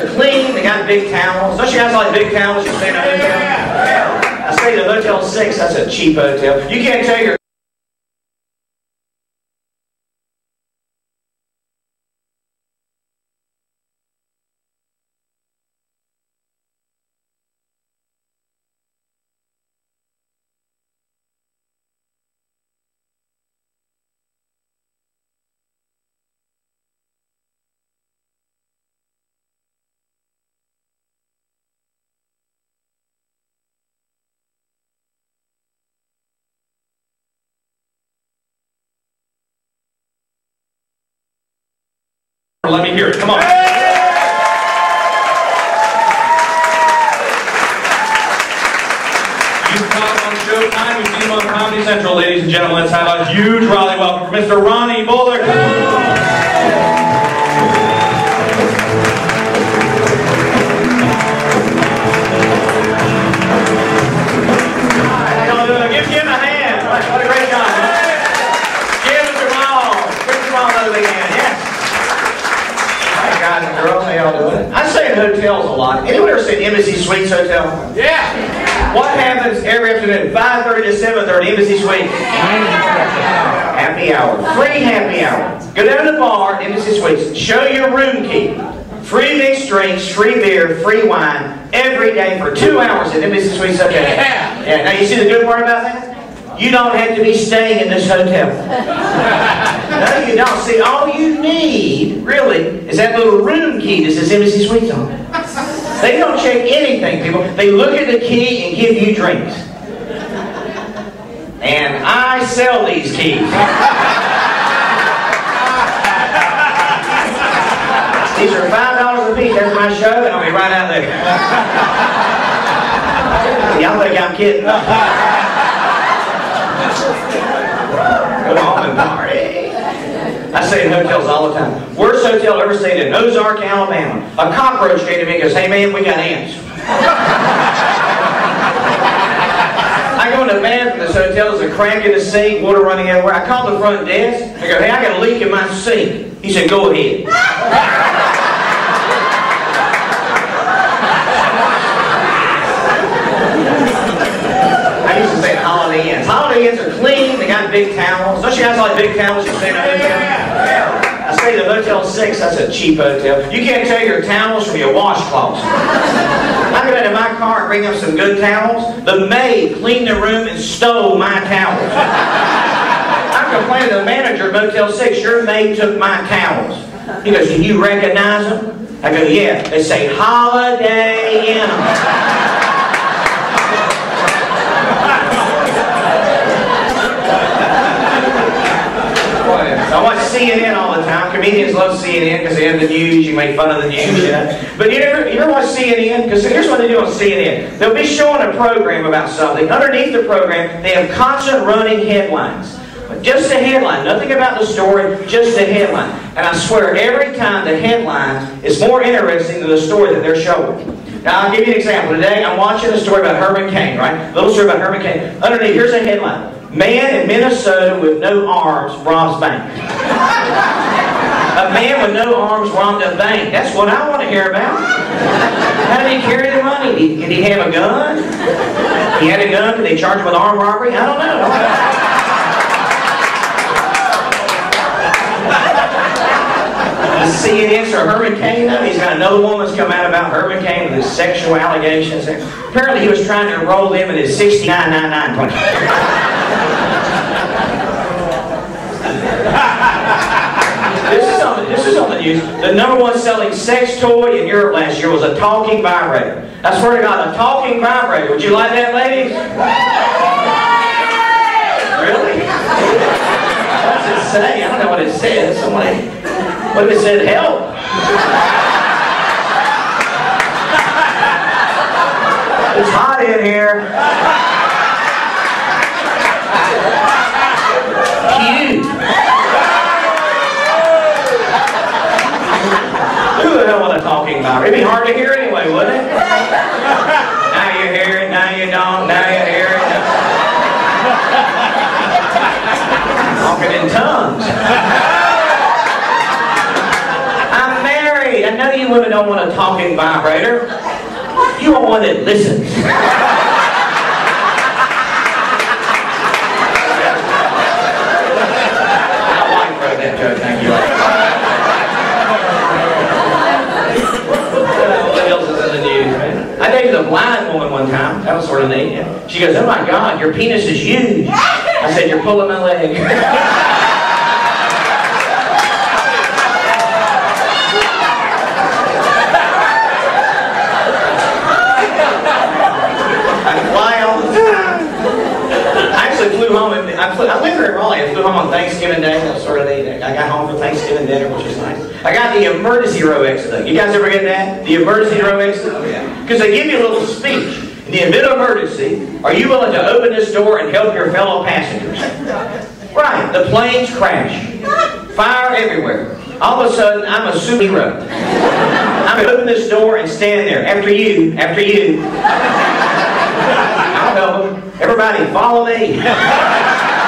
They're clean, they got big towels. Don't you guys like big towels? You stay in a hotel? I stayed at Hotel 6. That's a cheap hotel. You can't tell your Let me hear it. Come on. You've come on Showtime, you see him on Comedy Central, ladies and gentlemen. Let's have a huge rally welcome for Mr. Ronnie Bullard. Hotels a lot. Anyone ever seen Embassy Suites Hotel? Yeah. What happens every afternoon? 5.30 to 7.30, Embassy Suites. Happy hour. Free happy hour. Go down to the bar, Embassy Suites. Show your room key. Free mixed drinks, free beer, free wine, every day for two hours at Embassy Suites Hotel. Yeah. yeah. Now you see the good part about that? You don't have to be staying in this hotel. no, you don't. See, all you need, really, is that little room key that says Embassy Suites on it. They don't check anything, people. They look at the key and give you drinks. And I sell these keys. These are five dollars a piece. There's my show, and I'll be right out there. Y'all think I'm kidding? Come on and party. I stay in hotels all the time. Worst hotel ever stayed in, Ozark, Alabama. A cockroach came to me and goes, hey man, we got ants. I go in the bathroom, this hotel, there's a crack in the sink, water running everywhere. I call the front desk. I go, hey, I got a leak in my sink. He said, go ahead. I used to stay at Holiday Inns. Holiday Inns are clean, they got big towels. Don't you guys like big towels? You stay in a hotel? I stayed at Hotel 6, that's a cheap hotel. You can't tell your towels from your washcloths. I got into my car and bring up some good towels. The maid cleaned the room and stole my towels. I'm complaining to the manager of Motel 6, your maid took my towels. He goes, can you recognize them? I go, yeah. They say Holiday Inn. I watch CNN all the time. Comedians love CNN because they have the news. You make fun of the news, you know. But you ever, you ever watch CNN? Because here's what they do on CNN. They'll be showing a program about something. Underneath the program, they have constant running headlines. Just a headline, nothing about the story, just a headline. And I swear, every time the headline is more interesting than the story that they're showing. Now, I'll give you an example. Today, I'm watching a story about Herman Cain, right? A little story about Herman Cain. Underneath, here's a headline. Man in Minnesota with no arms robs bank. a man with no arms robbed a bank. That's what I want to hear about. How did he carry the money? Did, did he have a gun? He had a gun. Did they charge him with armed robbery? I don't know. The CNN for Herman Cain, though, he's got another woman's come out about Herman Cain with his sexual allegations. Apparently, he was trying to enroll them in his 6999 plan. This is on this is on the news. The number one selling sex toy in Europe last year was a talking vibrator. I swear to God, a talking vibrator. Would you like that, ladies? Really? What does it say? I don't know what it says. Somebody, what if it said help? It's hot in here. Cute. Who the hell was I talking about? It'd be hard to hear anyway, wouldn't it? Now you hear it, now you don't, now you hear it. Talking in tongues. I'm married. I know you women don't want a talking vibrator? You want one that listens. Wife wrote that joke, thank you. what else is in the news, man? I dated a blind woman one time. That was sort of neat. She goes, oh my God, your penis is huge. I said, you're pulling my leg. flew home. And I, flew, I lived in Raleigh. I flew home on Thanksgiving Day. That was sort of neat. I got home for Thanksgiving dinner, which was nice. I got the emergency row exit. You guys ever get that? The emergency row exit? Oh, yeah. Because they give you a little speech. In the event of emergency, are you willing to open this door and help your fellow passengers? Right. The planes crash. Fire everywhere. All of a sudden, I'm a superhero. I'm open this door and stand there. After you, after you. I'll help them. Everybody, follow me.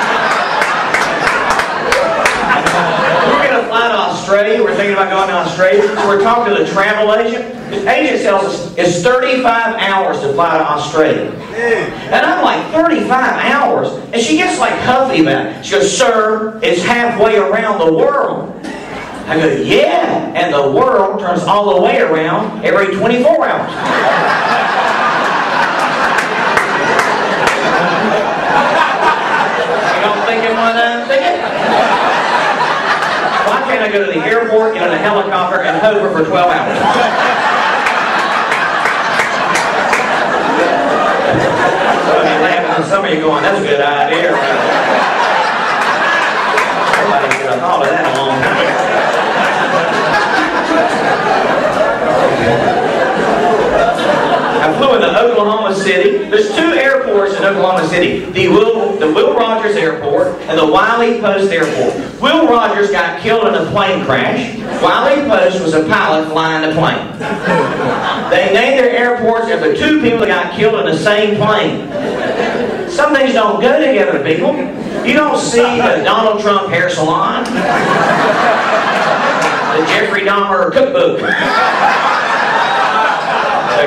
We're going to fly to Australia. We're thinking about going to Australia. So we're talking to the travel agent. The agent tells us it's 35 hours to fly to Australia. And I'm like, 35 hours? And she gets like huffy about it. She goes, sir, it's halfway around the world. I go, yeah, and the world turns all the way around every 24 hours. thinking what I'm thinking? Can't I go to the airport, get on a helicopter, and hover for 12 hours? some of you going, that's a good idea. Somebody should have thought of that a long time. I flew into Oklahoma City. There's two airports in Oklahoma City. The Will, the Will Rogers Airport and the Wiley Post Airport. Will Rogers got killed in a plane crash. Wiley Post was a pilot flying the plane. They named their airports after two people that got killed in the same plane. Some things don't go together, people. You don't see the Donald Trump hair salon, the Jeffrey Dahmer cookbook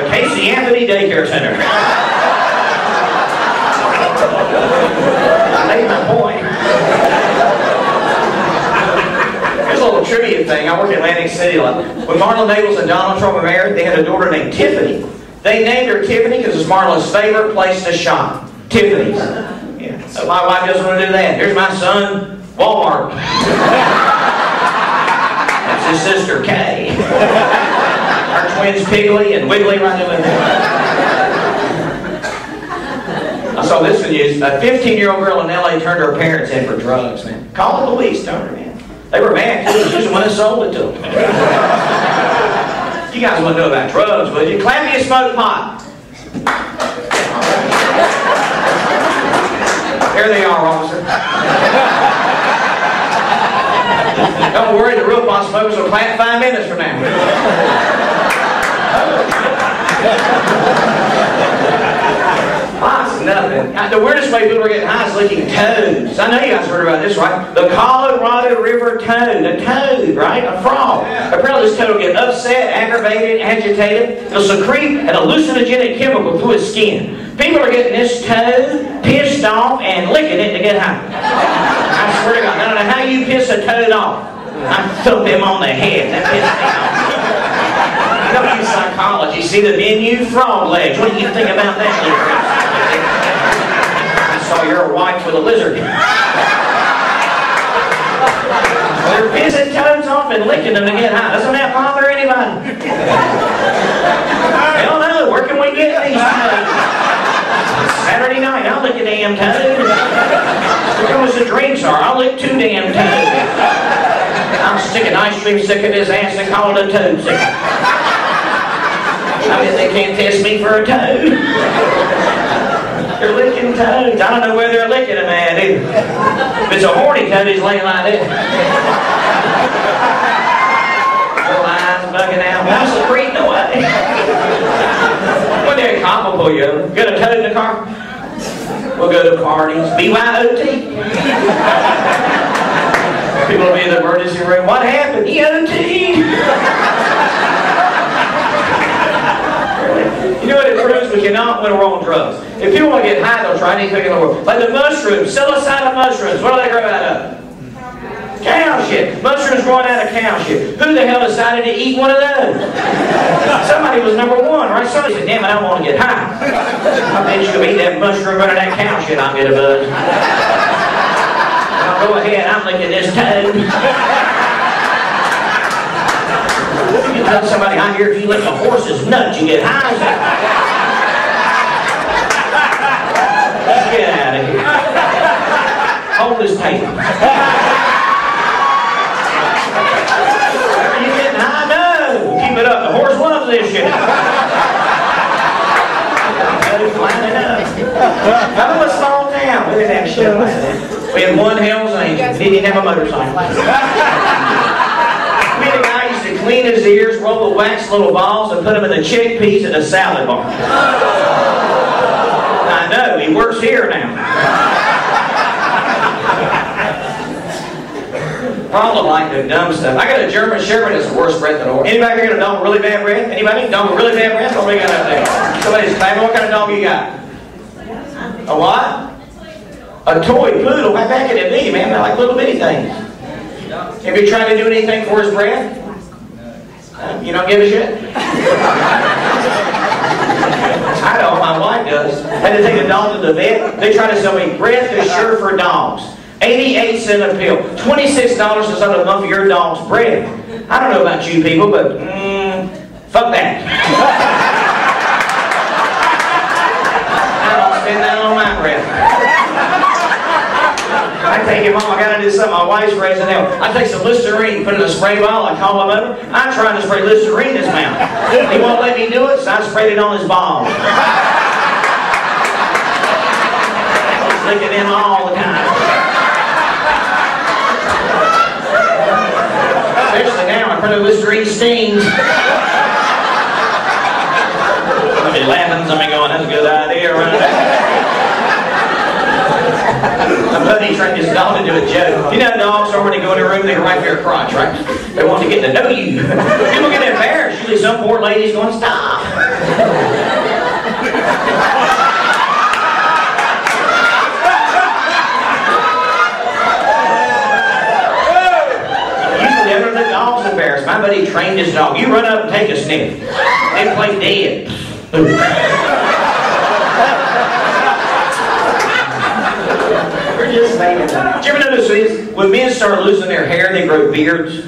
Casey Anthony Daycare Center. I made my point. Here's a little trivia thing. I worked in Atlantic City. When Marla Maples and Donald Trump were married, they had a daughter named Tiffany. They named her Tiffany because it's Marla's favorite place to shop. Tiffany's. Yeah. So my wife doesn't want to do that. Here's my son, Walmart. That's his sister, Kay. Twins Piggly and Wiggly there. I saw this in news. A 15-year-old girl in L.A. turned her parents in for drugs, man. Call the police, don't her, man. They were mad because she was the one that sold it to them. You guys want to know about drugs, would you? Clap me a smoke pot. Here they are, officer. Don't worry, the real pot smokers will clap five minutes from now. That's nothing. The weirdest way people are getting high is licking toads. I know you guys heard about this, right? The Colorado River toad. A toad, right? A frog. Apparently this toad will get upset, aggravated, agitated. It'll secrete an hallucinogenic chemical through its skin. People are getting this toad pissed off and licking it to get high. I swear to God. I don't know how you piss a toad off. I thump him on the head. That pissed me off. W psychology. See the menu? Frog legs. What do you think about that? I saw your wife with a lizard. They're pissing toads off and licking them to get high. Doesn't that bother anybody? Hell no. Where can we get these toads? Saturday night, I'll lick a damn toad. Where comes the drinks are? I'll lick two damn toads. I'll stick an ice cream stick in his ass and call it a toad. I mean, they can't test me for a toad. They're licking toads. I don't know where they're licking them at either. If it's a horny toad, he's laying like this. Little eyes bugging out. Mouse is breathing away. A cop will you over. Got a toad in the car? We'll go to parties. BYOT. People will be in the emergency room. What happened? EOT. Mushrooms, we cannot when we're on drugs. If people want to get high, they'll try anything in the world. Like the mushrooms, psilocybin mushrooms, what do they grow out of? Cow shit. Mushrooms growing out of cow shit. Who the hell decided to eat one of those? Somebody was number one, right? Somebody said, damn it, I want to get high. I bet you eat that mushroom out of that cow shit, I'll get a buzz. Now go ahead, I'm licking this toad. You tell somebody out here if you lick a horse's nuts, you get high. Get out of here. Hold this table. Are you getting high? No. Keep it up. The horse loves this shit. I'm in a small town. Look at that shit. We had one Hell's Angel. He didn't have a motorcycle. We had a guy used to clean his ears, roll the wax little balls, and put them in the chickpeas in a salad bar. I know, he works here now. Probably like the dumb stuff. I got a German Shepherd that's the worst breath in the world. Anybody here got a dog with really bad breath? Anybody? Dog with really bad breath? What do we got up there? Somebody's clapping. What kind of dog you got? A what? A toy poodle. Bad can it be, man? They're like little bitty things. Have you tried to do anything for his breath? You don't give a shit? I know, my wife does. Had to take a dog to the vet. They try to sell me breath assure for dogs. 88 cent a pill. $26 is a month for your dog's breath. I don't know about you people, but mm, fuck that. I don't spend that on my breath. Him home, I gotta do something. My wife's raising hell. I take some Listerine, put it in a spray bottle, I call him over. I'm trying to spray Listerine in his mouth. He won't let me do it, so I sprayed it on his balls. Licking him all the time. Especially now, I put a Listerine stings. Somebody laughing, somebody going, that's a good idea, right? My buddy trained his dog to do a joke. You know dogs are when they go in a room, they go right your crotch, right? They want to get to know you. People get embarrassed. Usually some poor lady's going, to stop. My buddy trained his dog. You run up and take a sniff. They play dead. Just. Did you ever notice? When men start losing their hair, they grow beards.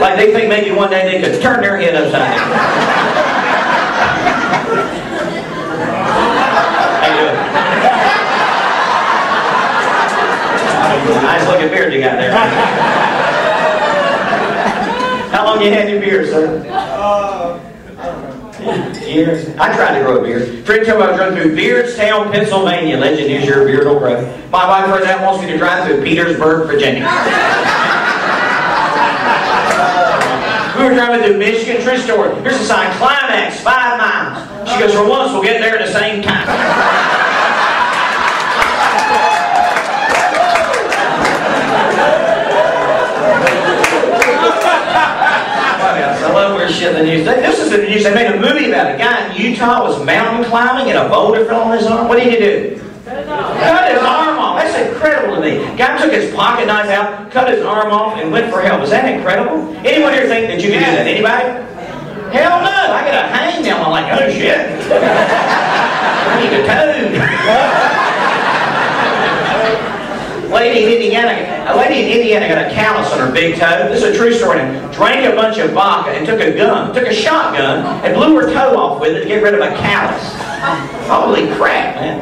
Like they think maybe one day they could turn their head upside down. Nice looking beard you got there. How long you had your beard, sir? I tried to grow a beard. Friend told me I drove through Beardstown, Pennsylvania. Legend is your beard will grow. My wife for that wants me to drive through Petersburg, Virginia. we were driving through Michigan, true story. Here's a sign, climax, five miles. She goes, for once we'll get there at the same time. Where shit in the news. This is the news. They made a movie about a guy in Utah was mountain climbing and a boulder fell on his arm. What did he do? Cut his arm off. That's incredible to me. Guy took his pocket knife out, cut his arm off, and went for help. Is that incredible? Anyone here think that you can do that? Anybody? Hell no. I got a hangnail. I'm like, oh shit. I need a toad. lady in Indiana, a lady in Indiana got a callus on her big toe. This is a true story. And Drank a bunch of vodka and took a gun, took a shotgun, and blew her toe off with it to get rid of a callus. Holy crap, man.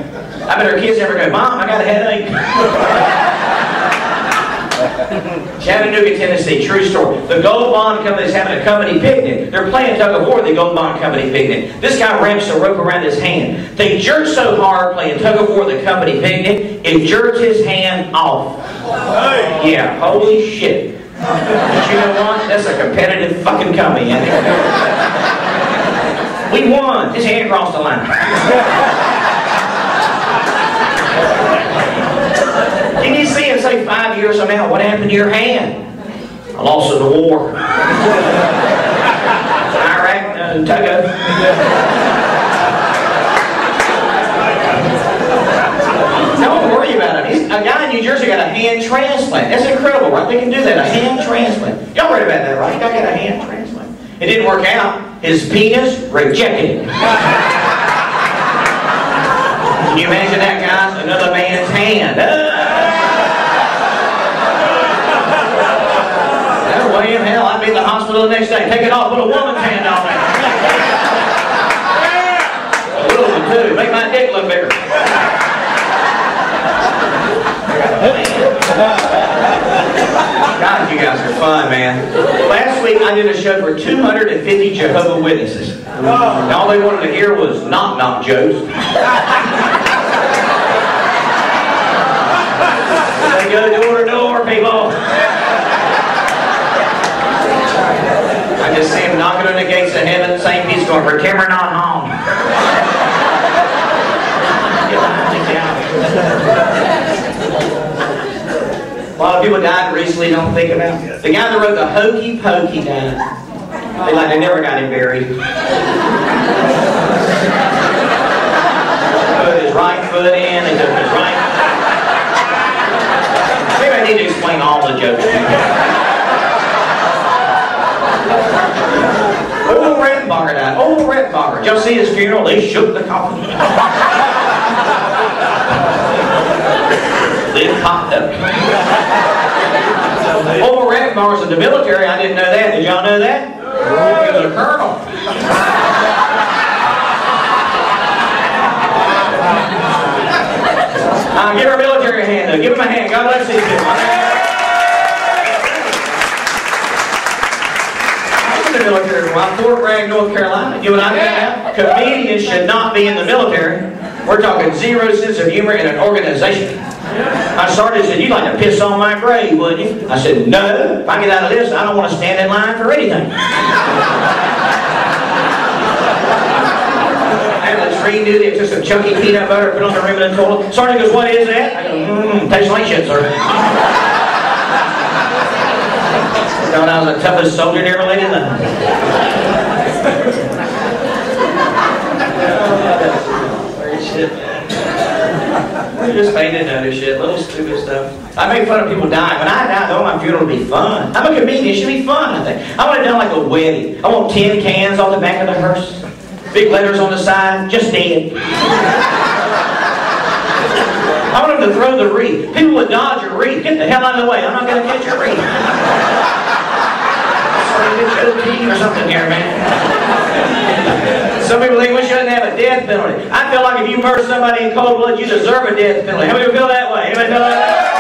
I bet her kids never go, Mom, I got a headache. Chattanooga, Tennessee, true story. The Gold Bond Company is having a company picnic. They're playing tug of war the Gold Bond Company picnic. This guy wraps a rope around his hand. They jerked so hard playing tug of war the company picnic, it jerked his hand off. Yeah, holy shit. But you know what? That's a competitive fucking company, isn't? We won. His hand crossed the line. they say five years I'm out, what happened to your hand? I lost in the war. Iraq uh, and Togo. Don't worry about it. He's, a guy in New Jersey got a hand transplant. That's incredible, right? They can do that. A hand transplant. Y'all worried about that, right? you got a hand transplant. It didn't work out. His penis rejected it. Can you imagine that, guys? Another man's hand. Oh. I'd be in the hospital the next day. Take it off, put a woman's hand on it. A little one, too. Make my dick look bigger. God, you guys are fun, man. Last week I did a show for 250 Jehovah Witnesses. And all they wanted to hear was knock knock jokes. They go door to door, people. I see him knocking on the gates of heaven, saying he's going, we're not home. A lot of people died recently, don't think about it. The guy that wrote the Hokey Pokey died. They like they never got him buried. Put his right foot in, they took his right. Maybe I need to explain all the jokes. Old Redenbacher died. Old Redenbacher. Did y'all see his funeral? They shook the coffin. Lid popped up. Old Redenbacher was in the military. I didn't know that. Did y'all know that? He was a colonel. Uh, give our military a hand, though. Give them a hand. God bless these. I was in the military while. Fort Bragg, North Carolina. You and I that? Comedians should not be in the military. We're talking zero sense of humor in an organization. I started said, you'd like to piss on my grave, wouldn't you? I said, no. If I get out of this, I don't want to stand in line for anything. I had a tree dude that took some chunky peanut butter, put on the rim of the toilet. Sergeant goes, what is that? I go, mmm, tastes like shit, sir. Thought I was the toughest soldier they ever laid in the shit, man. We just painted other shit, little stupid stuff. I make fun of people dying. When I die, though, my funeral will be fun. I'm a comedian. It should be fun, I think. I want it done like a wedding. I want tin cans on the back of the hearse. Big letters on the side. Just dead. I want them to throw the wreath. People would dodge your wreath. Get the hell out of the way. I'm not going to catch your wreath. Or something here, man. Some people think we shouldn't have a death penalty. I feel like if you murder somebody in cold blood, you deserve a death penalty. How many feel that way? Anybody feel that way?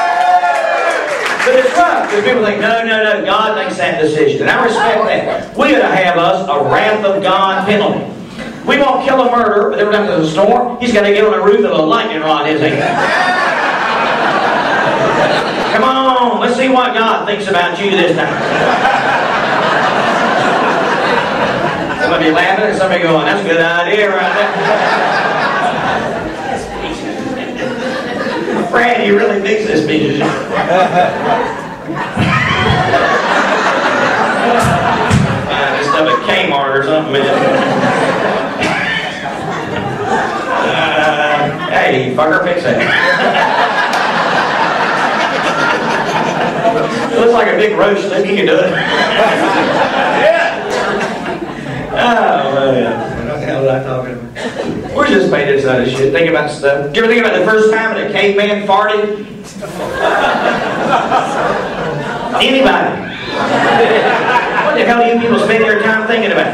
But it's rough because people think, no, no, no, God makes that decision. And I respect that. We ought to have us a wrath of God penalty. We won't kill a murderer, but every time there's a storm, he's got to get on the roof of a lightning rod, isn't he? Come on, let's see what God thinks about you this time. Of you laughing and some of you going, that's a good idea right there. Brad, you really thinks this is Find this stuff at Kmart or something. Uh, hey, fucker, fix. It looks like a big roast. Maybe you can do it. Oh, man. What the hell was I talking about? We're just made this out of shit. Think about stuff. Do you ever think about the first time that a caveman farted? Anybody? What the hell do you people spend your time thinking about?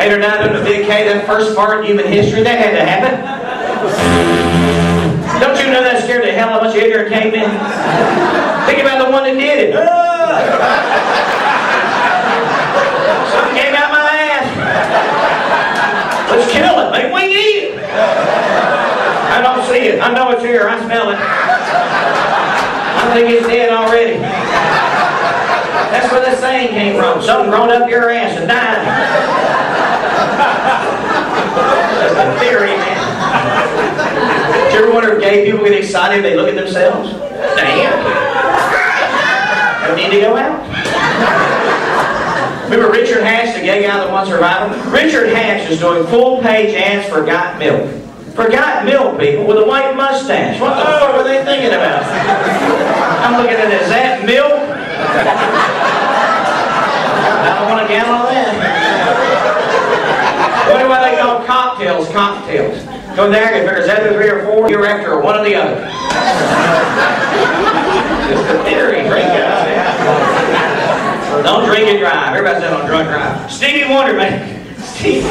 Eight or nine of the big K, that first fart in human history, that had to happen. Don't you know that scared the hell out of you ignorant cavemen? Think about the one that did it. Something came out my ass. Eat it. I don't see it. I know it's here. I smell it. I think it's dead already. That's where the saying came from. Something grown up your ass and died. That's a theory, man. Do you ever wonder if gay people get excited they look at themselves? Damn. Need to go out. Remember Richard Hatch, the gay guy that won Survivor? Richard Hatch is doing full page ads for Got Milk. For Got milk people with a white mustache. What the oh. fuck were they thinking about? I'm looking at it. Is that milk? I don't want a gallon of that. Wonder why they call cocktails cocktails. Go there and figure, is that the three or four? You're after one or the other. Just a theory. Drink it. Don't drink and drive. Everybody said don't drunk drive. Stevie Wonder, man. Stevie.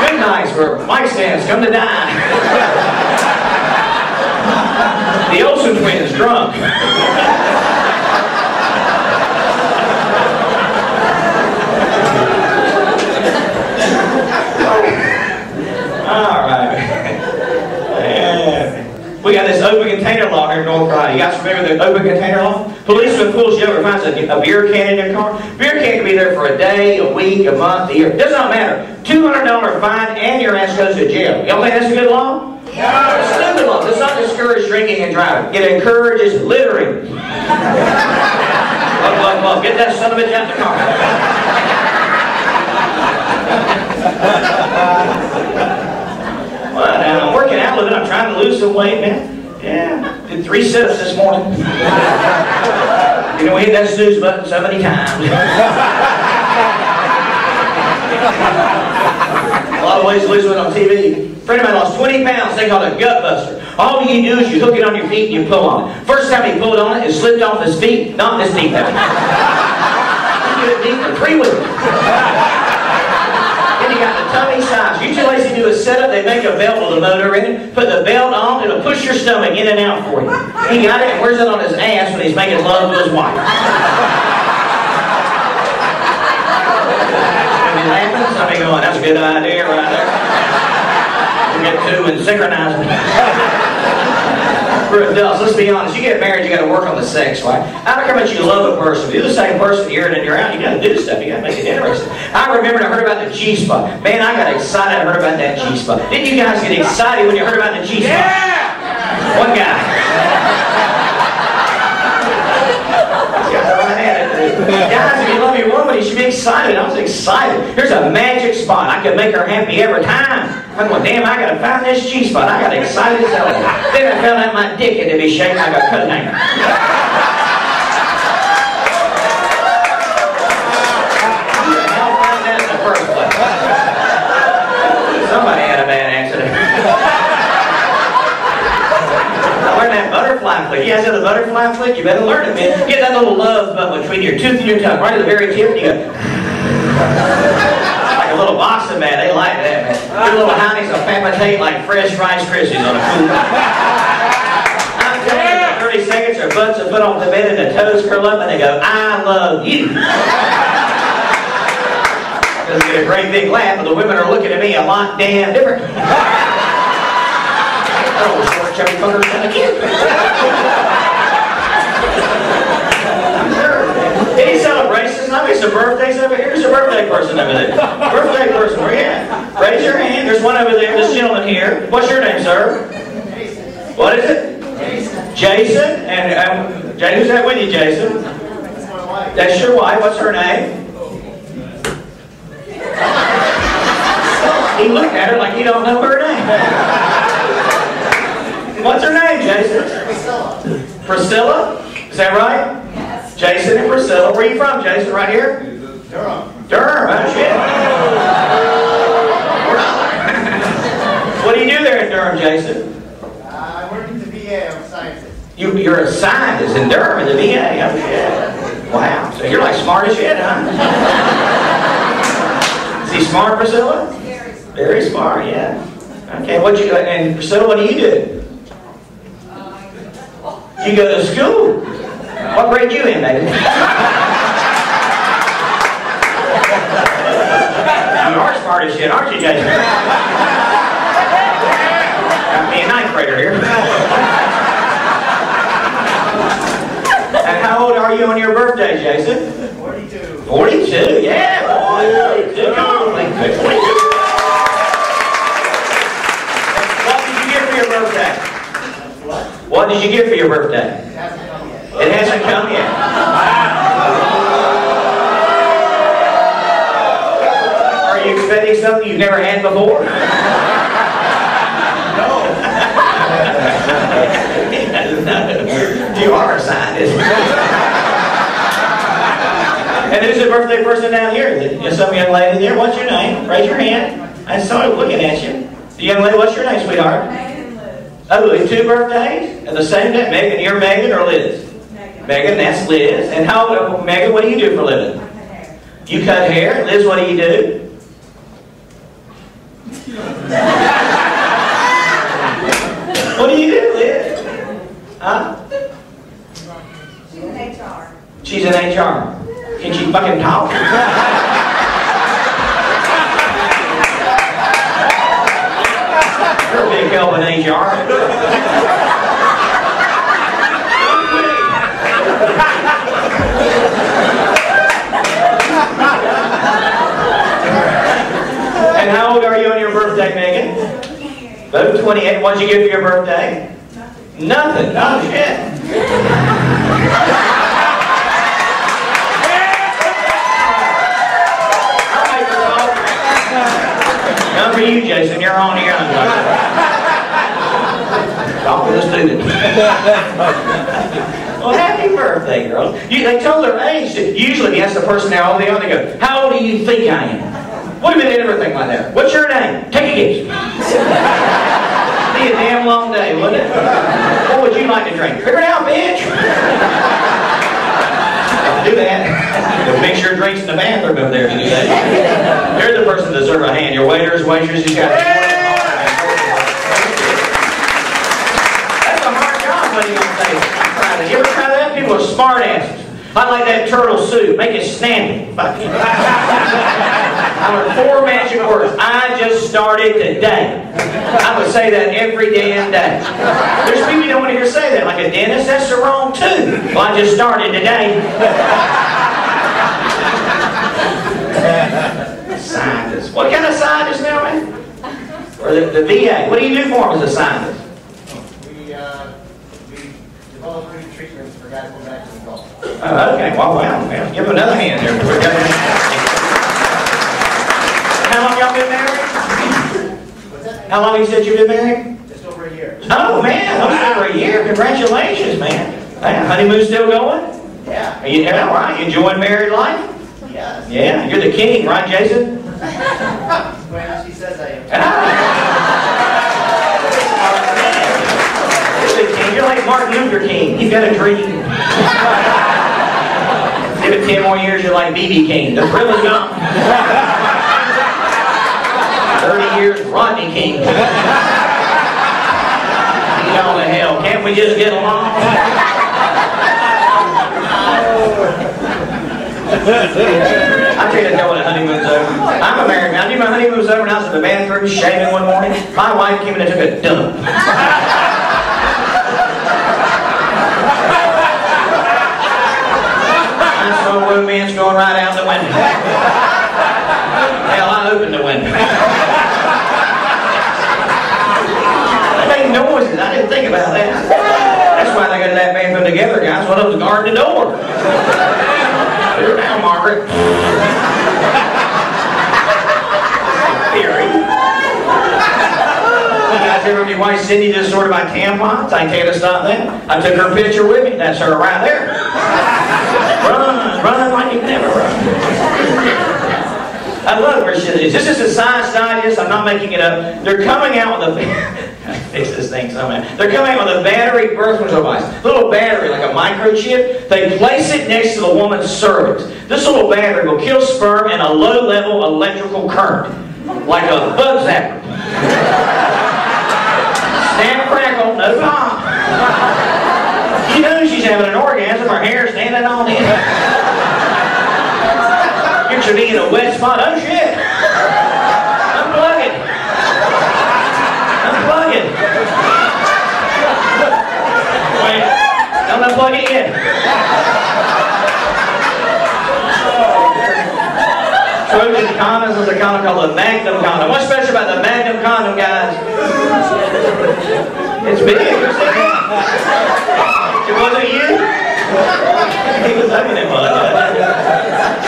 Goodnights where mic stands come to die. the Olsen twins drunk. All right. Yeah. We got this open container law here in North Guys the open container law? Policeman pulls you over, finds a, a beer can in your car. Beer can can be there for a day, a week, a month, a year. It does not matter. $200 fine and your ass goes to jail. Y'all think that's a good law? No. It's a stupid law. It does not discourage drinking and driving. It encourages littering. love, love, love. Get that son of a bitch out the car. well, I'm working out it. I'm trying to lose some weight, man. Yeah. Did three sit-ups this morning. you know, we hit that snooze button so many times. A lot of ways to lose weight on TV. Friend of mine lost 20 pounds. They call it a gut buster. All you do is you hook it on your feet and you pull on it. First time he pulled on it, it slipped off his feet, not his. Though. you get it deep for three weeks. Then you got the tummy size. Usually what they do a setup, they make a belt with a motor in it, put the belt on, it'll push your stomach in and out for you. He got it wears it on his ass when he's making love to his wife. When it happens, I be going, oh, that's a good idea right there. We get two and synchronize. For adults, let's be honest, you get married, you gotta work on the sex life. I don't care how much you love a person. You're the same person year in and year out, you gotta do stuff, you gotta make it interesting. I remember I heard about the G-spot. Man, I got excited I heard about that G-spot. Didn't you guys get excited when you heard about the G-spot? Yeah! One guy. Guys, if you love you should be excited. I was excited. Here's a magic spot. I could make her happy every time. I'm going, damn, I gotta find this G spot. I got excited as hell. Then I found out my dick had to be shaped like a coat hanger. Who the hell found that in the first place? Somebody had a bad accident. Learn that butterfly flick. You guys know the butterfly flick? You better learn it, man. Get that little love button between your tooth and your tongue, right at the very tip, and you go. Like a little boxing man, they like that, man. Your little honeys will palpitate like fresh Rice Krispies on a cool I'm telling you, 30 seconds, their butts are put on the bed and the toes curl up and they go, I love you. Doesn't get a great big laugh, but the women are looking at me a lot damn different. Oh, fucker, kind of cute. Any celebrations? I mean, some birthdays over here. Here's a birthday person over there. Birthday person, where you at? Raise your hand. There's one over there. This gentleman here. What's your name, sir? Jason. What is it? Jason. Jason? And um, who's that with you, Jason? That's my wife. That's your wife. What's her name? He looked at her like he don't know her name. What's her name, Jason? Priscilla. Priscilla? Is that right? Yes. Jason and Priscilla. Where are you from, Jason? Right here? Durham. Durham. Oh, shit. what do you do there in Durham, Jason? Uh, I work at the VA. I'm a scientist. You, you're a scientist in Durham in the VA. Oh, shit. Wow. So you're like smart as shit, huh? Is he smart, Priscilla? Very smart. Very smart, yeah. Okay, what you and Priscilla, what do you do? You go to school. What grade you in, baby? you are smart as shit, aren't you, Jason? Got me a ninth grader here. and how old are you on your birthday, Jason? 42. 42, yeah, boy, 42. Come on, like 42. What did you get for your birthday? Did you get for your birthday? It hasn't come yet. It hasn't come yet. Are you expecting something you've never had before? no. You are a scientist. and who's the birthday person down here? Is some young lady there? What's your name? Raise your hand. I saw her looking at you. Young lady, what's your name, sweetheart? Oh, it's two birthdays? At the same day? Megan, you're Megan or Liz? Megan. Megan, that's Liz. And how, Megan, what do you do for a living? I cut hair. You cut hair. Liz, what do you do? what do you do, Liz? Huh? She's in HR. She's in HR. Can she fucking talk? You're a big help in HR. And how old are you on your birthday, Megan? About 28. What'd you get for your birthday? Nothing. Nothing. Oh, shit. I'll make her talk. None for you, Jason. You're on your own. To student. well, happy birthday, girls. You, they tell their age. Usually, you ask the person how old they go, How old do you think I am? What if they did everything like that? What's your name? Take a guess. Be a damn long day, wouldn't it? What would you like to drink? Figure it out, bitch. do that. We'll mix your drinks in the bathroom over there if you do that. You're the person that serve a hand. Your waiters, waitresses, you got That's a hard job, what are you gonna say? Try that. You ever try that? People are smart asses. I like that turtle soup. Make it snappy. I four magic words. I just started today. I would say that every damn day. There's people you don't want to hear say that. Like a dentist, that's the wrong too. Well, I just started today. scientist. What kind of scientist now, man? Or the, the VA. What do you do for them as a scientist? We, uh, we develop new treatments for guys going back to the Gulf. Oh, okay. Well, wow. well, give him another hand there. We're How long y'all been married? What's that? How long you said you've been married? Just over a year. Oh, man. Over a year. Congratulations, man. Man, honeymoon still going? Yeah. Are you, all right. You enjoying married life? Yes. Yeah. You're the king, right, Jason? Well, she says I am. Oh, king. You're like Martin Luther King. You've got a dream. Give it 10 more years, you're like B.B. King. The thrill is gone. 30 years, Rodney King. On to hell. Can't we just get along? I tell you go when the honeymoon's over. I'm a married man. I knew my honeymoon was over and I was in the bathroom shaving one morning. My wife came in and took a dump. Saw romance going right out the window. Hell, I opened the window. I made noises. I didn't think about that. That's why they got that band put together, guys. One of them was guarding the door. Put her Margaret. Theory. Guys your wife Cindy just sorted my tampons? I can't stop that. I took her picture with me. That's her right there. Run, you never. I love where she is. This is a science digest. I'm not making it up. They're coming out with a fix this thing somehow. They're coming out with a battery birth control device. Little battery, like a microchip. They place it next to the woman's cervix. This little battery will kill sperm in a low-level electrical current, like a bug zapper. Snap, crackle, no pop. You know she's having an orgasm. Her hair standing on end. Picture me in a wet spot. Oh shit! Unplug it. Unplug it. Wait. Don't unplug it yet. Trojan condoms. There's a condom called the Magnum condom. What's special about the Magnum condom, guys? It's big. It wasn't you?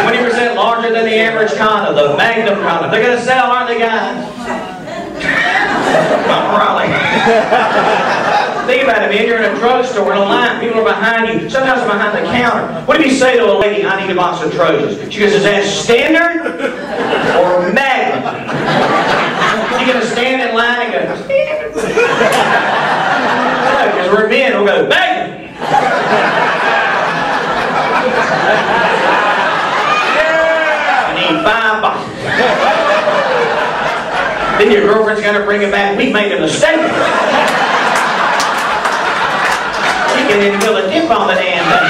Twenty percent larger than the average condom, the Magnum condom. They're gonna sell, aren't they, guys? I'm Raleigh. Think about it, man. You're in a drugstore in a line. People are behind you. Sometimes they're behind the counter. What if you say to a lady, I need a box of Trojans? She goes, is that standard or Magnum? Going to stand in line and go, standard. Because we're men, we'll go, Magnum. I need five boxes. Then your girlfriend's gonna bring it back. We made a mistake. She can even fill a dip on the damn thing.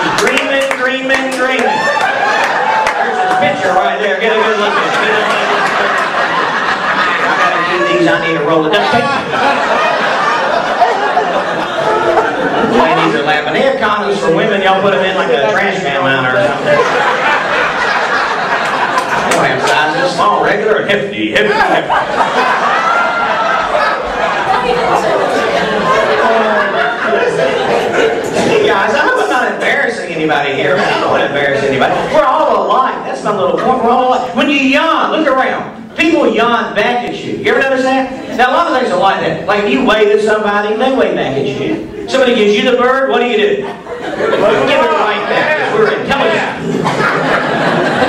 He's dreaming, dreaming, dreaming. There's his picture right there. Get a good look at it. Get a good look at it. I gotta do these. I need to roll the duct tape. Ladies are laughing. They have condoms for women. Y'all put them in like a trash can liner or something. They don't have sizes. Small, regular, and hefty. Hefty, hefty. Guys, I hope I'm not embarrassing anybody here. I don't want to embarrass anybody. We're all alike. That's my little point. We're all alike. When you yawn, look around. People yawn back at you. You ever notice that? Now, a lot of things are like that. Like you wave at somebody, they wave back at you. Somebody gives you the bird, what do you do? Give it right back, we're intelligent.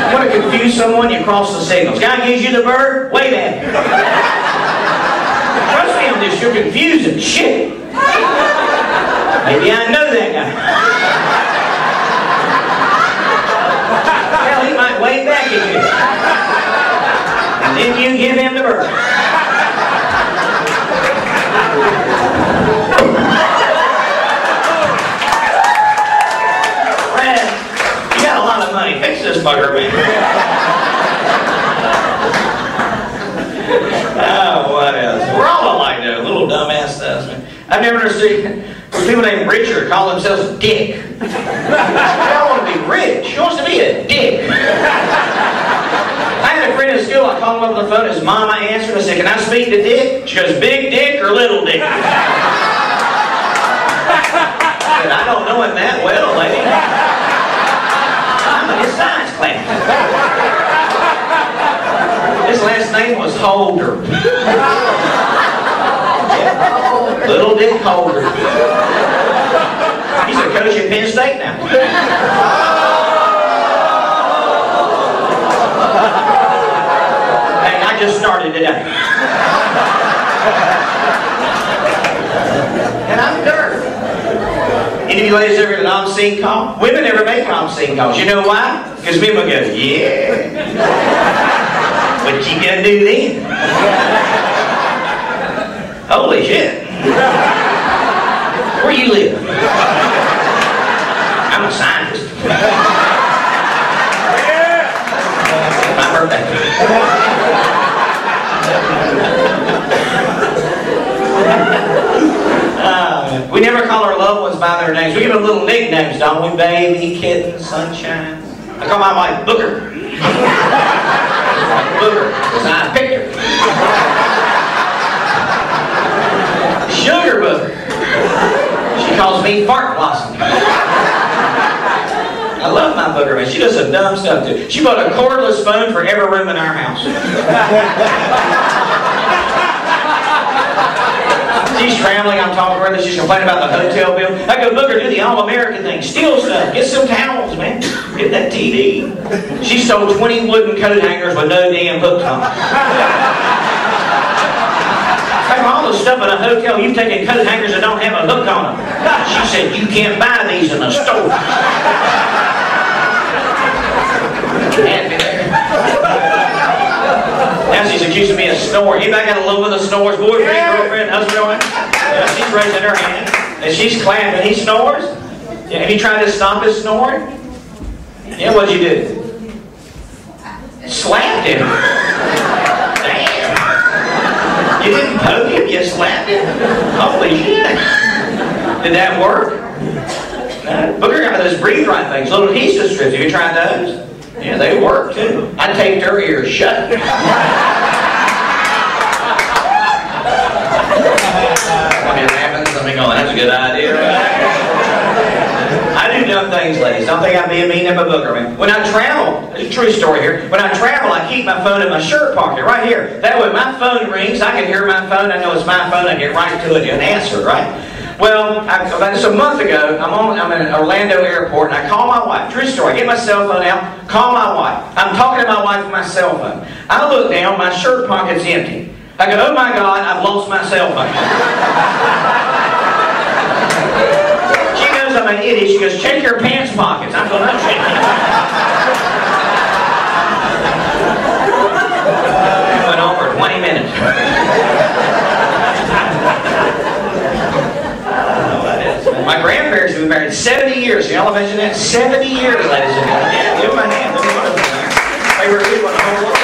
Want to confuse someone, you cross the signals. Guy gives you the bird, wave at him. Trust me on this, you're confusing. Shit. Maybe I know that guy. Hell, he might wave back at you. Then you give him the bird. Fred, you got a lot of money. Fix this bugger, man. Oh, what else? We're all alike, though. Little dumbass stuff, man. I've never understood people named Richard call themselves Dick. I want to be rich. He wants to be a dick. I had a friend in school, I on the phone, his mama answered, I said, can I speak to Dick? She goes, big dick or little dick? I said, I don't know him that well, lady. I'm in his science class. His last name was Holder. Little Dick Holder. He's a coach at Penn State now. Just started today. and I'm dirt. Any of you ladies ever get an obscene call? Women never make obscene calls. You know why? Because women go, yeah. What you gonna do then? Holy shit. Where you live? I'm a scientist. My birthday. Uh, we never call our loved ones by their names. We give them little nicknames, don't we? Baby, kitten, sunshine. I call my wife Booger. Booger, picked her. Sugar Booger. She calls me Fart Blossom. Love my booger, man. She does some dumb stuff too. She bought a cordless phone for every room in our house. She's scrambling. I'm talking to her. She's complaining about the hotel bill. I go, Booger, do the all-American thing. Steal stuff. Get some towels, man. Get that TV. She stole 20 wooden coat hangers with no damn hooks on them. All the stuff in a hotel, you've taken coat hangers that don't have a hook on them. She said, you can't buy these in the store. Now she's accusing me of snoring. Anybody got a love with the snores? Boyfriend, girlfriend, husband, wife? Yeah, she's raising her hand. And she's clapping. He snores? Yeah, have you tried to stop his snoring? Yeah, what'd you do? Slapped him. Damn. You didn't poke him, you slapped him? Holy shit. Did that work? No. Booger got those breathe right things, little adhesive strips. Have you tried those? Yeah, they work too. I taped her ears shut. it happens, let me go, oh, that's a good idea. I do dumb things, ladies. Don't think I'm being mean of a booger, man. When I travel, it's a true story here. When I travel, I keep my phone in my shirt pocket, right here. That way, my phone rings. I can hear my phone. I know it's my phone. I get right to it and answer, right? Well, I, about a month ago, I'm on. I'm in Orlando Airport, and I call my wife. True story. I get my cell phone out, call my wife. I'm talking to my wife on my cell phone. I look down, my shirt pocket's empty. I go, oh my God, I've lost my cell phone. she goes, I'm an idiot. She goes, check your pants pockets. I'm going, no, check. went on for 20 minutes. My grandparents have been married 70 years. Y'all imagine that? 70 years, ladies and gentlemen. Yeah, give my hand. They were people in the whole world.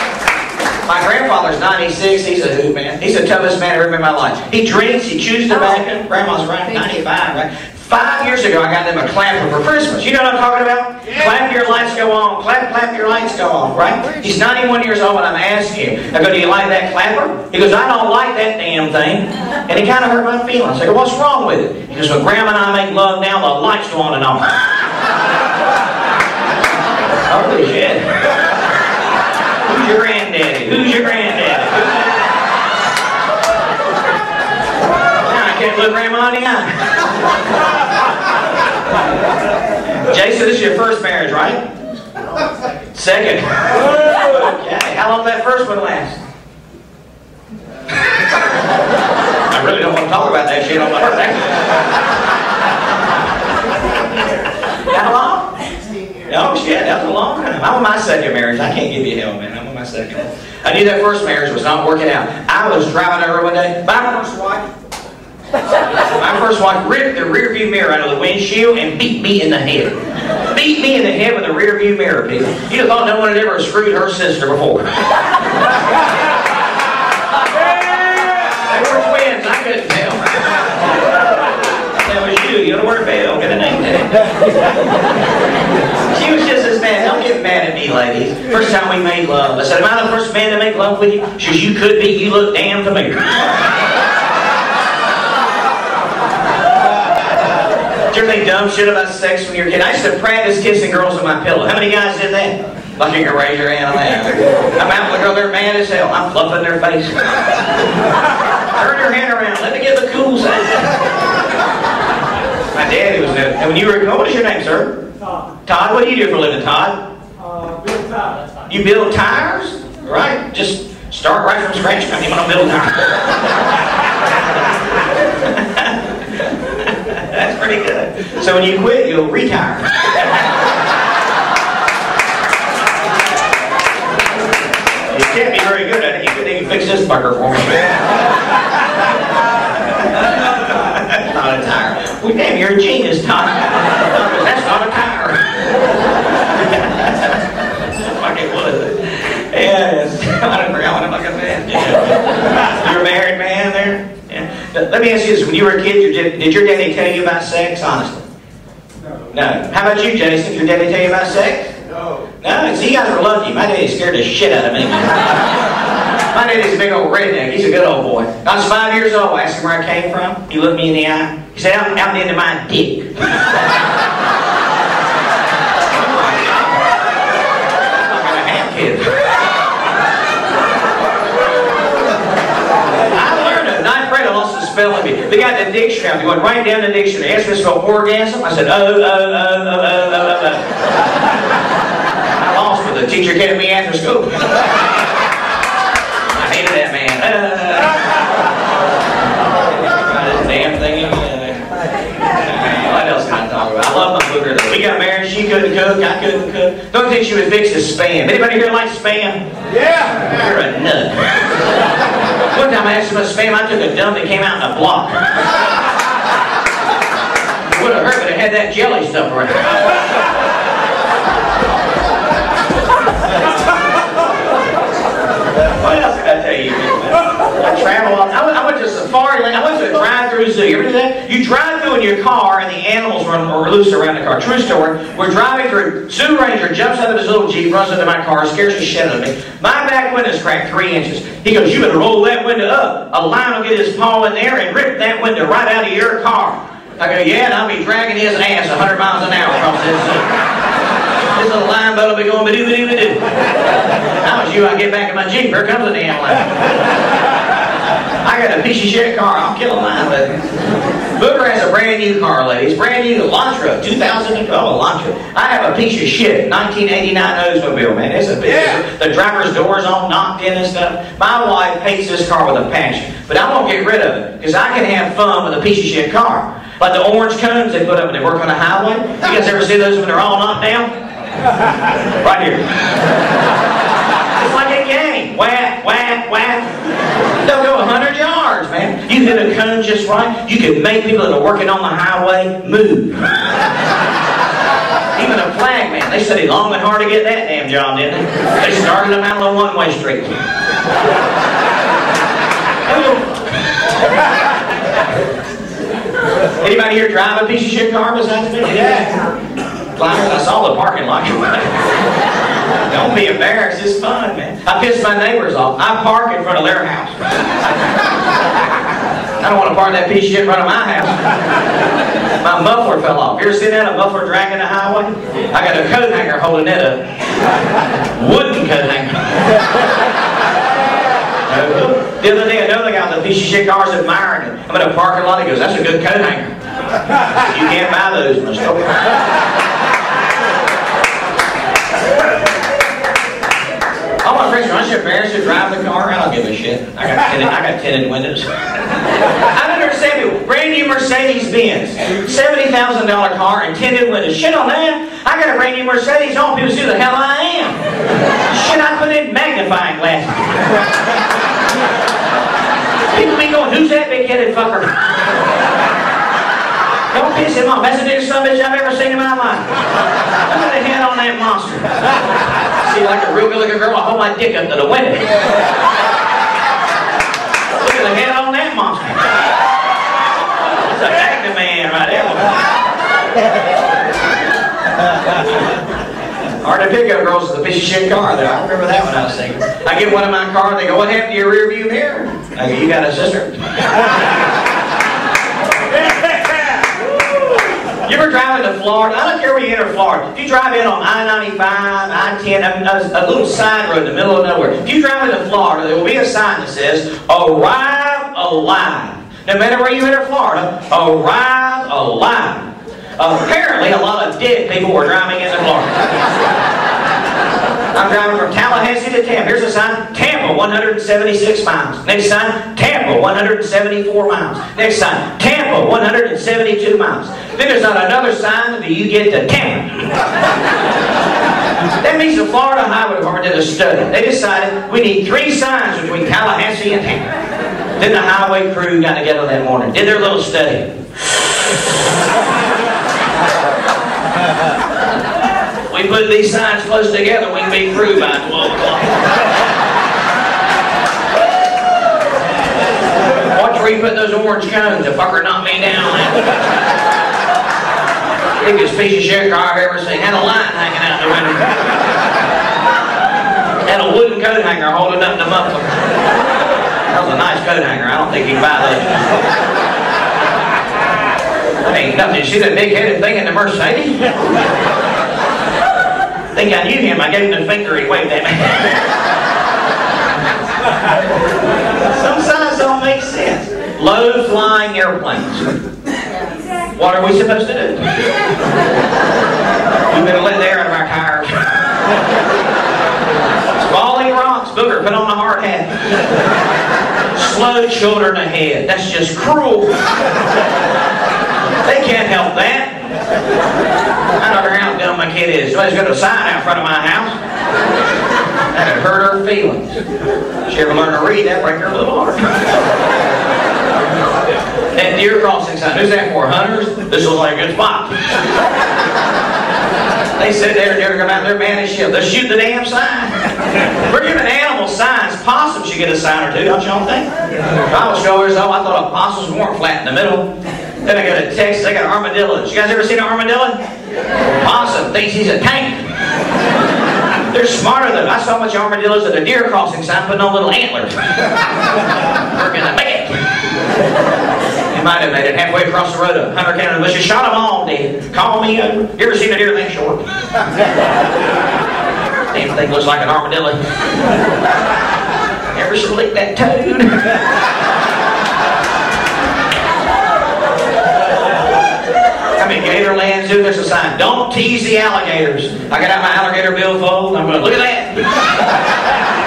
My grandfather's 96. He's a hoot man. He's the toughest man I've ever met in my life. He drinks. He chews tobacco. Grandma's right, 95, right? Five years ago, I got them a clapper for Christmas. You know what I'm talking about? Yeah. Clap your lights go on. Clap, clap your lights go on, right? He's 91 years old, and I'm asking him. I go, do you like that clapper? He goes, I don't like that damn thing. And he kind of hurt my feelings. I go, what's wrong with it? He goes, when Grandma and I make love now, the lights go on and off. Holy shit. Who's your granddaddy? Who's your granddaddy? now I can't look Grandma in the eye. Jason, this is your first marriage, right? second. Okay. How long did that first one last? I really don't want to talk about that shit on my birthday. How long? Oh shit, that was a long time. I'm on my second marriage. I can't give you hell, man. I'm on my second. I knew that first marriage was not working out. I was driving over one day. My first wife my first wife ripped the rear view mirror out of the windshield and beat me in the head. Beat me in the head with the rear view mirror, people. You'd have thought no one had ever screwed her sister before. they were twins. I couldn't tell. That was you. You don't wear a bell. Get a name tag. she was just as mad. Don't get mad at me, ladies. First time we made love. I said, Am I the first man to make love with you? She says, You could be. You look damn familiar. you think dumb shit about sex when you're a kid? I used to practice kissing girls on my pillow. How many guys did that? Like you can raise your hand on that. I'm out with a girl, they're mad as hell. I'm fluffing their face. Turn your hand around. Let me get the cool side. My daddy was there. And when you were, what was your name, sir? Todd. Todd, what do you do for a living, Todd? Uh, build tires. You build tires? Right. Just start right from scratch. I mean, I'm build tires. Pretty good. So when you quit, you'll retire. you can't be very good at it. You could even fix this fucker for me. not a tire. Well, damn, you're a genius, Todd. That's not a tire. Fucking what is it? Yes. I don't what I'm looking at. You're a married man there? Let me ask you this. When you were a kid, did your daddy tell you about sex, honestly? No. No. How about you, Jason? Did your daddy tell you about sex? No. No? See, you guys are lucky. My daddy scared the shit out of me. My daddy's a big old redneck. He's a good old boy. I was five years old. I asked him where I came from. He looked me in the eye. He said, I'm out into my dick. I'm not going to have kids. Spelling bee. They got the dictionary. They went right down the dictionary. Asked me to spell orgasm. I said, oh, oh, oh, oh, oh, oh, oh, oh. I lost with the teacher came to me after school. I hated that man. Uh, damn thing What else can I talk about? I love my booger. We got married. She couldn't cook. I couldn't cook. Don't think she was fixed to spam. Anybody here like spam? Yeah. You're a nut. One time I asked him a spam, I took a dump that came out in a block. It would have hurt, but it had that jelly stuff around what else I? I travel. I went, I to safari land. I went to a drive-through through zoo. You ever do that? You drive through in your car and the animals run loose around the car. True story. We're driving through. Zoo ranger jumps out of his little jeep, runs into my car, scares the shit out of me. My back window's cracked three inches. He goes, "You better roll that window up. A lion will get his paw in there and rip that window right out of your car." I go, "Yeah, and I'll be dragging his ass 100 miles an hour across this zoo." This little lion butt will be going ba-doo ba-doo ba-doo. How was you? I get back in my Jeep. Here comes the damn. I got a piece of shit car. I'll kill with it. Booger has a brand new car, ladies. Brand new Elantra, 2012 Elantra. I have a piece of shit, 1989 Oldsmobile, man. It's a. Yeah. The driver's doors all knocked in and stuff. My wife hates this car with a passion, but I won't get rid of it because I can have fun with a piece of shit car. Like the orange cones they put up when they work on a highway. You guys ever see those when they're all knocked down? Right here. It's like a game. Whack, whack, whack. They'll go 100 yards, man. You hit a cone just right, you can make people that are working on the highway move. Even a flag man, they studied long and hard to get that damn job, didn't they? They started them out on a one-way street. Anybody here drive a piece of shit car besides me? Yeah. Climbers, I saw the parking lot. Don't be embarrassed. It's fun, man. I pissed my neighbors off. I park in front of their house. I don't want to park that piece of shit in front of my house. My muffler fell off. You ever seen that? A muffler dragging the highway? I got a coat hanger holding it up. Wooden coat hanger. The other day, another guy with a piece of shit car was admiring it. I'm in a parking lot. He goes, "That's a good coat hanger. You can't buy those in the store." All my friends are embarrassed to drive the car? I don't give a shit. I got tinted, I got tinted windows. I don't understand people. Brand new Mercedes Benz, seventy thousand dollar car and tinted windows. Shit on that. I got a brand new Mercedes. All people see who the hell I am. Shit, I put in magnifying glasses. People be going, who's that big-headed fucker? Don't piss him off. That's the biggest son bitch I've ever seen in my life. The head on that monster. See, like a real good-looking girl, I hold my dick up to the window. Look at the head on that monster. It's a active man right there. Hard to pick up girls with a piece shit car there. I remember that when I was single. I get one in my car, they go, what happened to your rear view mirror? I go, you got a sister? You ever drive into Florida? I don't care where you enter Florida. If you drive in on I-95, I-10, a, a little side road in the middle of nowhere. If you drive into Florida, there will be a sign that says, Arrive Alive. No matter where you enter Florida, arrive alive. apparently, a lot of dead people were driving into Florida. I'm driving from Tallahassee to Tampa. Here's a sign, Tampa, 176 miles. Next sign, Tampa, 174 miles. Next sign, Tampa, 172 miles. Then there's not another sign until you get to Tampa. that means the Florida Highway Department did a study. They decided we need three signs between Tallahassee and Tampa. Then the highway crew got together that morning, did their little study. We put these signs close together, we can be through by 12 o'clock. Watch where you put those orange cones. The fucker knocked me down. Biggest piece of shit car I've ever seen. Had a line hanging out the window. Had a wooden coat hanger holding up the muffler. That was a nice coat hanger. I don't think you can buy those. Ain't nothing. You see that big-headed thing in the Mercedes? Think I knew him. I gave him the finger. He waved at me. Some signs don't make sense. Low flying airplanes. What are we supposed to do? We better let the air out of our tires. Falling rocks. Booger, put on the hard hat. Slow children ahead. That's just cruel. They can't help that. I don't care how dumb my kid is. Somebody's got a sign out front of my house. That'd hurt her feelings. She ever learn to read, that break her little heart. That deer crossing sign, who's that for? Hunters? This looks like a good spot. They sit there, they're going out there, man, they shoot. They'll shoot the damn sign. We're giving animal signs. Possums should get a sign or two, don't y'all think? Bible scholars, oh, I thought apostles weren't flat in the middle. Then I got a text, I got armadillos. You guys ever seen an armadillo? Awesome, thinks he's a tank. They're smarter than I saw a bunch of armadillos at a deer crossing sign putting on little antlers. We're gonna it. Might have made it halfway across the road. A hunter the bushes, shot them all dead. Call me over. You ever seen a deer that short? Damn thing looks like an armadillo. Ever lick that toad? In Zoo. There's a sign. Don't tease the alligators. I got out my alligator billfold. I'm going, look at that.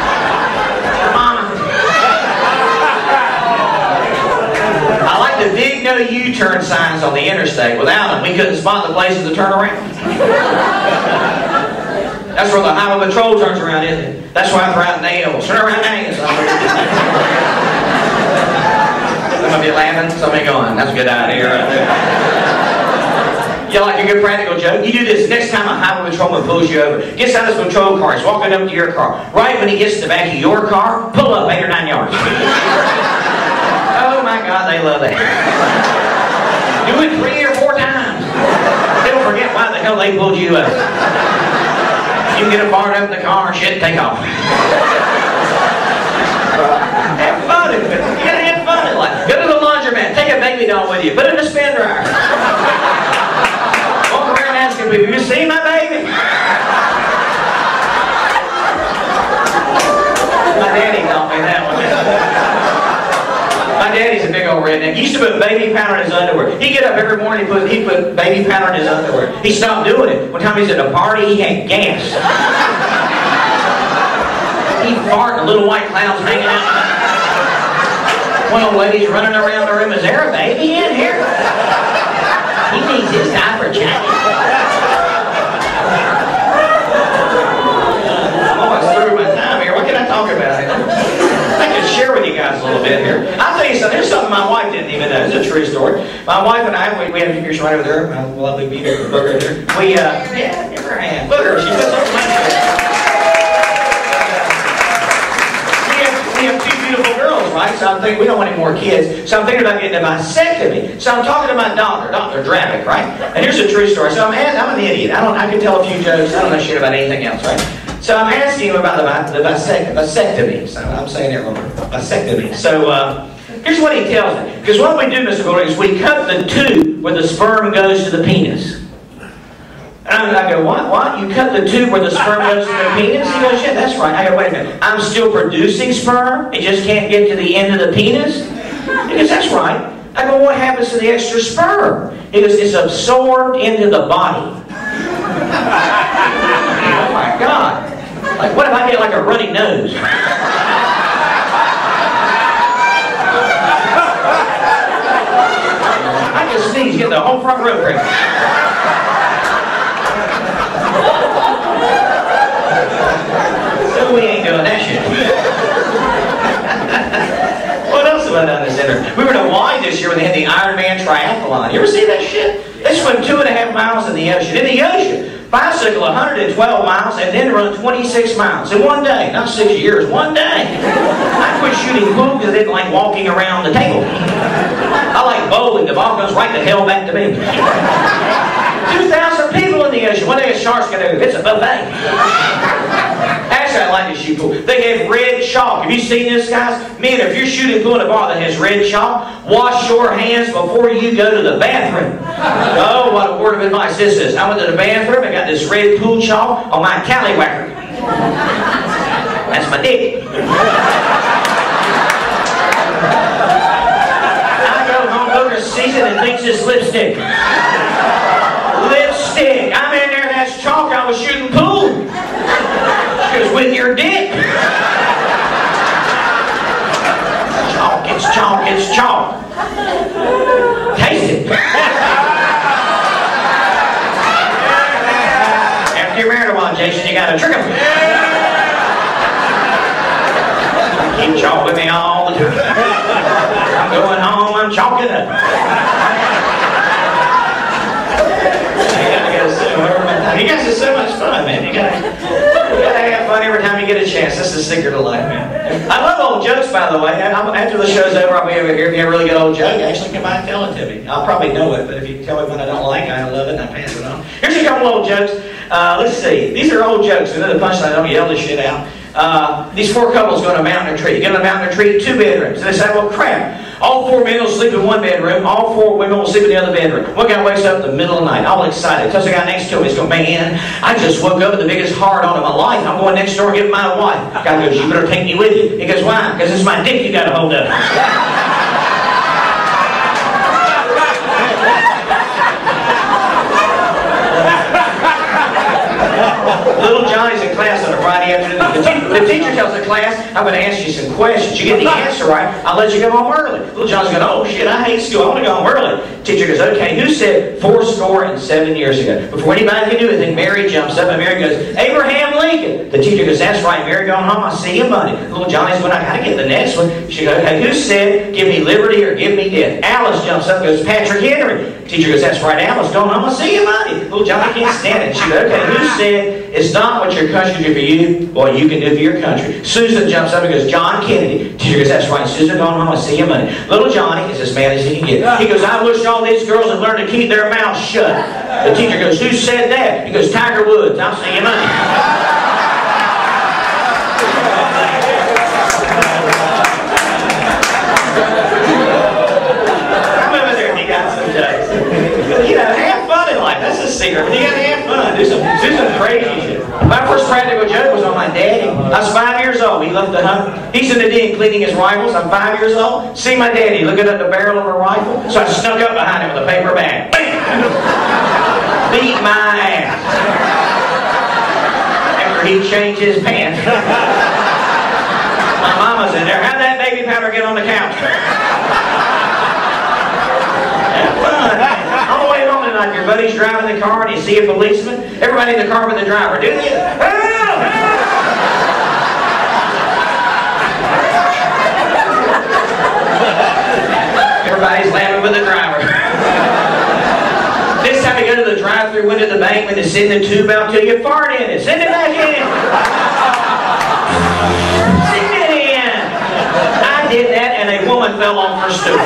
I like the big no U-turn signs on the interstate. Without them, we couldn't spot the places to turn around. That's where the highway patrol turns around, isn't it? That's why I throw out nails. Turn around nails. Some of you laughing, some of you going, that's a good idea right there. You like a good practical joke? You do this next time a highway patrolman pulls you over. Gets out of his patrol car. He's walking up to your car. Right when he gets to the back of your car, pull up eight or nine yards. oh my God, they love that. Do it three or four times. They'll forget why the hell they pulled you over. You get a fired up in the car, shit, take off. have fun with it. You gotta have fun in life. Go to the laundromat, take a baby doll with you, put it in a spin dryer. Walk around asking people, you see my baby? My daddy taught me that one. My daddy's a big old redneck. He used to put baby powder in his underwear. He'd get up every morning, he put, he put baby powder in his underwear. He stopped doing it. One time he was at a party, he had gas. He farted, and little white clouds hanging out. One old lady's running around the room. Is there a baby in here? He needs his diaper changed. Oh, it's through my time here. What can I talk about here? I can share with you a bit here. I'll tell you something. There's something my wife didn't even know. It's a true story. My wife and I, we, we had a right over there. My lovely beautiful booger there. We, uh, yeah, never had. Booger, she puts up money. We have, two beautiful girls, right? So I'm thinking, we don't want any more kids. So I'm thinking about getting a vasectomy. So I'm talking to my doctor, Dr. Dravick, right? And here's a true story. So I'm, I'm an idiot. I don't, I can tell a few jokes. I don't know shit about anything else, right? So I'm asking him about the, the vasectomy. So I'm saying it wrong. Vasectomy. So uh, here's what he tells me. Because what we do, Mr. Gordon, is we cut the tube where the sperm goes to the penis. And I go, what? What? You cut the tube where the sperm goes to the penis? He goes, yeah, that's right. I go, wait a minute. I'm still producing sperm? It just can't get to the end of the penis? He goes, that's right. I go, what happens to the extra sperm? He goes, it's absorbed into the body. oh my God. Like, what if I get like a runny nose? Can get the whole front row crazy. So we ain't doing that shit. what else have I done this winter? We were in Hawaii this year when they had the Ironman triathlon. You ever see that shit? They swim two and a half miles in the ocean. In the ocean. Bicycle 112 miles and then run 26 miles in one day. Not six years, one day. I quit shooting pool because I didn't like walking around the table. I like bowling. The ball goes right the hell back to me. 2,000 people in the ocean. One day a shark's gonna do. It's a buffet. Actually, I like to shoot pool. They have red chalk. Have you seen this, guys? Man, if you're shooting pool in a bar that has red chalk, wash your hands before you go to the bathroom. Oh, what a word of advice this is. I went to the bathroom and got this red pool chalk on my callywhacker. That's my dick. I go home, It and thinks it's lipstick. Lipstick. I'm in there, that's chalk. I was shooting pool. Goes, with your dick. Chalk, it's chalk, it's chalk. Taste it. After you're married a while, Jason, you gotta trick 'em. Keep chalk with me all the time. I'm going home, I'm chalking up. I gotta go soon. You guys is so much fun, man. You gotta, you gotta have fun every time you get a chance. That's the secret of life, man. I love old jokes, by the way. I'm, after the show's over, I'll be over here. If you have a really good old joke, actually come by and tell it to me. I'll probably know it, but if you tell me one I don't like, I love it and I pass it on. Here's a couple old jokes. Uh, let's see. These are old jokes. Another punchline. Don't yell this shit out. Uh, these four couples go to a mountain retreat. Get on a mountain retreat, two bedrooms. And they say, well, crap. All four men will sleep in one bedroom. All four women will sleep in the other bedroom. One guy wakes up in the middle of the night, all excited. Tells the guy next to him, he's going, man, I just woke up with the biggest hard on in my life. I'm going next door and get my wife. The Guy goes, you better take me with you. He goes, why? Because it's my dick you got to hold up. Little Johnny's in class on a Friday afternoon. The, te- the teacher tells the class, I'm going to ask you some questions. You get the answer right, I'll let you go home early. Little Johnny's going, oh shit, I hate school. I want to go home early. Teacher goes, okay, who said four score and seven years ago? Before anybody can do anything, Mary jumps up and Mary goes, Abraham Lincoln. The teacher goes, that's right, Mary, going home. I'll see you buddy. Little Johnny's going, I got to get the next one. She goes, okay, who said give me liberty or give me death? Alice jumps up goes, Patrick Henry. Teacher goes, that's right, Alice, going home. I'll see you buddy. Little Johnny can't stand it. She goes, okay, who said it's not what your country do for you, what you can do for your country? Susan jumps up and goes, John Kennedy. Teacher goes, that's right, Susan, going home. I'll see you Monday. Little Johnny is as mad as he can get. He goes, I wish all these girls had learned to keep their mouths shut. The teacher goes, who said that? He goes, Tiger Woods. I'll see you if you know, have fun in life. That's the secret. You gotta have fun. Do some, do some crazy shit. My first practical joke was on my daddy. I was five years old. He left the hunt. He's in the den cleaning his rifles. I'm five years old. See my daddy looking at the barrel of a rifle. So I snuck up behind him with a paper bag. Bam! Beat my ass. After he changed his pants. My mama's in there. How'd that baby powder get on the couch? On the way home tonight, your buddy's driving the car and you see a policeman. Everybody in the car with the driver. Do this. Help! Help! Everybody's laughing with the driver. This time you go to the drive-through window of the bank when they send the tube out till you fart in it. Send it back in. Send it in. I did that and a woman fell off her stool.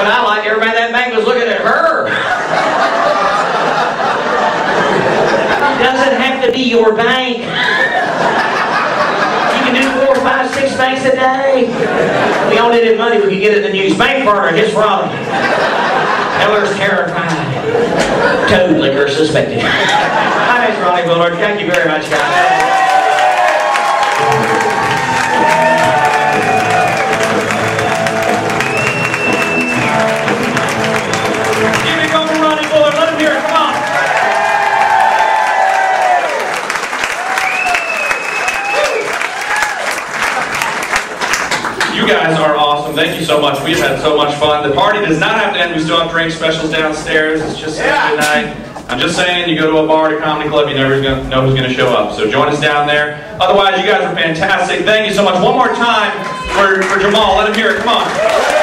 But I like everybody that bank was looking at her. It Doesn't have to be your bank. You can do four, five, six banks a day. We all needed money, we could get it in the news. Bank burner, his Robbie. Eller's terrified. Toad liquor suspected. My name's Ronnie Bullard. Thank you very much, guys. Guys are awesome. Thank you so much. We've had so much fun. The party does not have to end. We still have drink specials downstairs. It's just Saturday night. I'm just saying, you go to a bar, to a comedy club, you never gonna know who's going to show up. So join us down there. Otherwise, you guys are fantastic. Thank you so much. One more time for, for Jamal. Let him hear it. Come on.